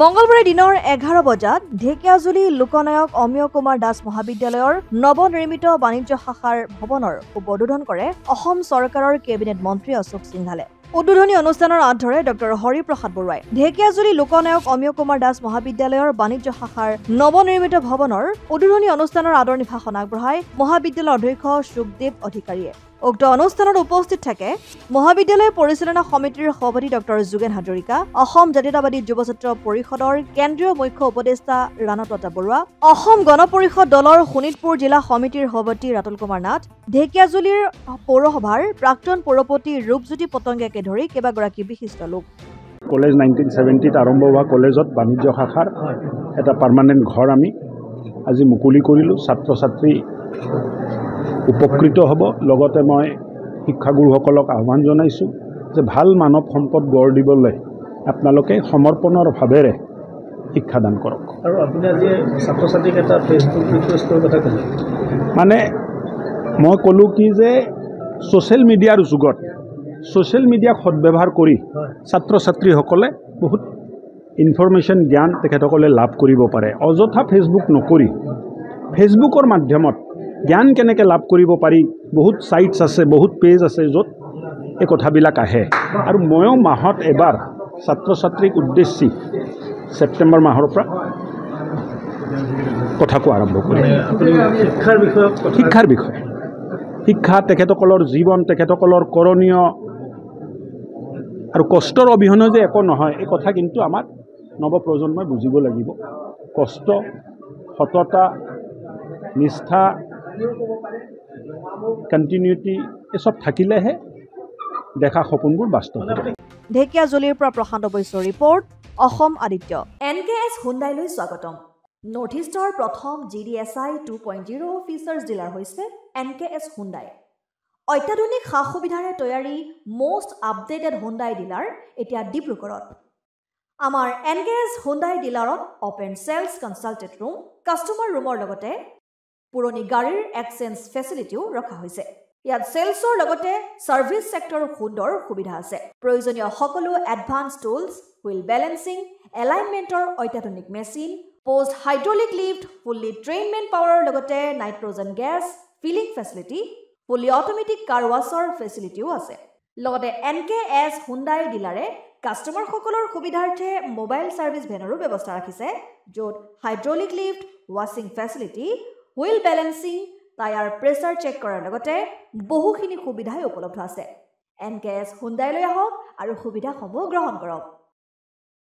মঙলবাৰে দিনৰ এঘাৰ বজাত ঢেকীয়াজুলি লোকনায়ক অমিয় কুমাৰ দাস মহাবিদ্যালয়ৰ নৱনিৰ্মিত বাণিজ্য শাখাৰ ভৱনৰ উদ্বোধন কৰে অসম চৰকাৰৰ কেবিনেট মন্ত্ৰী অশোক সিংহালে উদ্বোধনী অনুষ্ঠানৰ আঁত ধৰে ডক্টৰ হৰিপ্ৰসাদ বৰুৱাই। ঢেকীয়াজুলি লোকনায়ক অমিয় কুমাৰ দাস মহাবিদ্যালয়ৰ বাণিজ্য শাখাৰ নৱনিৰ্মিত ভৱনৰ উদ্বোধনী অনুষ্ঠানৰ আদৰণি ভাষণ আগবঢ়াই মহাবিদ্যালয়ৰ অধ্যক্ষ সুখদেৱ অধিকাৰীয়ে। উক্ত অনুষ্ঠানত উপস্থিত থাকে মহাবিদ্যালয় পৰিচালনা সমিতিৰ সভাপতি ডক্টৰ যোগেন হাজৰিকা অসম জাতীয়তাবাদী যুৱ ছাত্ৰ পৰিষদৰ কেন্দ্ৰীয় মুখ্য উপদেষ্টা ৰাণা প্ৰতাপ বৰুৱা অসম গণ পৰিষদ দলৰ শোণিতপুৰ জিলা সমিতিৰ সভাপতি ৰাতুল কুমাৰ নাথ ঢেকীয়াজুলিৰ পৌৰসভাৰ প্ৰাক্তন পৌৰপতি ৰূপজ্যোতি পতংগীয়াকে ধৰি কেইবাগৰাকী বিশিষ্ট লোক। কলেজ নাইনটিন ছেভেণ্টিত আৰম্ভ হোৱা কলেজত বাণিজ্য শাখাৰ এটা পাৰ্মানেণ্ট ঘৰ আমি আজি মুকলি কৰিলোঁ। ছাত্ৰ ছাত্ৰী উপকৃত হ'ব। লগতে মই শিক্ষাগুৰুসকলক আহ্বান জনাইছোঁ যে ভাল মানৱ সম্পদ গঢ় দিবলৈ আপোনালোকে সমৰ্পণৰ ভাৱেৰে শিক্ষাদান কৰক। আৰু আপুনি আজি ছাত্ৰ ছাত্ৰীক এটা ফেচবুক ৰিকুৱেষ্টৰ কথা ক'লে। মানে মই ক'লোঁ কি যে ছ'চিয়েল মিডিয়াৰ যুগত ছ'চিয়েল মিডিয়াক সদব্যৱহাৰ কৰি ছাত্ৰ ছাত্ৰীসকলে বহুত ইনফৰমেশ্যন জ্ঞান তেখেতসকলে লাভ কৰিব পাৰে। অযথা ফেচবুক নকৰি ফেচবুকৰ মাধ্যমত জ্ঞান কেনেকৈ লাভ কৰিব পাৰি বহুত ছাইটছ আছে বহুত পেজ আছে য'ত এই কথাবিলাক আহে। আৰু ময়ো মাহত এবাৰ ছাত্ৰ ছাত্ৰীক উদ্দেশ্যি ছেপ্টেম্বৰ মাহৰ পৰা কথা কোৱা আৰম্ভ কৰিম। শিক্ষাৰ বিষয়ত কথা শিক্ষাৰ বিষয়ে। শিক্ষা তেখেতসকলৰ জীৱন তেখেতসকলৰ কৰণীয় আৰু কষ্টৰ অবিহনে যে একো নহয় এই কথা কিন্তু আমাৰ নৱপ্ৰজন্মই বুজিব লাগিব। কষ্ট সততা নিষ্ঠা কণ্টিনিউটি এই চব থাকিলেহে দেখা সপোনবোৰ বাস্তৱ হ'ব। ঢেকীয়াজুলিৰ পৰা প্ৰশান্ত বৈশ্যৰ report Asom Aditya. N K S হুণ্ডাইলৈ স্বাগতম। নৰ্থ ইষ্টৰ প্ৰথম G D S I two point zero' features dealer হৈছে এন কে এছ হুণ্ডাই। অত্যাধুনিক সা সুবিধাৰে তৈয়াৰী মষ্ট আপডেটেড হুণ্ডাই ডিলাৰ এতিয়া ডিব্ৰুগড়ত। আমাৰ N K S Hyundai ডিলাৰত open sales consulted room customer ৰুমৰ লগতে পুৰণি গাড়ীৰ এক্সচেঞ্জ ফেচিলিটিও ৰখা হৈছে। ইয়াত চেলছৰ লগতে ছাৰ্ভিচ ছেক্টৰৰ সুন্দৰ সুবিধা আছে। প্ৰয়োজনীয় সকলো এডভান্স টুলছ হুইল বেলেঞ্চিং এলাইনমেণ্টৰ অত্যাধুনিক মেচিন পষ্ট হাইড্ৰলিক লিফ্ট ফুল্লি ট্ৰেইনমেণ্ট পাৱাৰৰ লগতে nitrogen gas filling facility fully automatic car ৱাছৰ ফেচিলিটিও আছে। লগতে এন কে এছ হুণ্ডাই ডিলাৰে কাষ্টমাৰসকলৰ সুবিধাৰ্থে মোবাইল ছাৰ্ভিচ ভেনৰো ব্যৱস্থা ৰাখিছে য'ত হাইড্ৰলিক লিফ্ট ৱাশ্বিং facility wheel balancing tyre pressure check কৰাৰ লগতে বহুখিনি সুবিধাই উপলব্ধ আছে। এন কে এছ হুণ্ডাইলৈ আহক আৰু সুবিধাসমূহ গ্ৰহণ কৰক।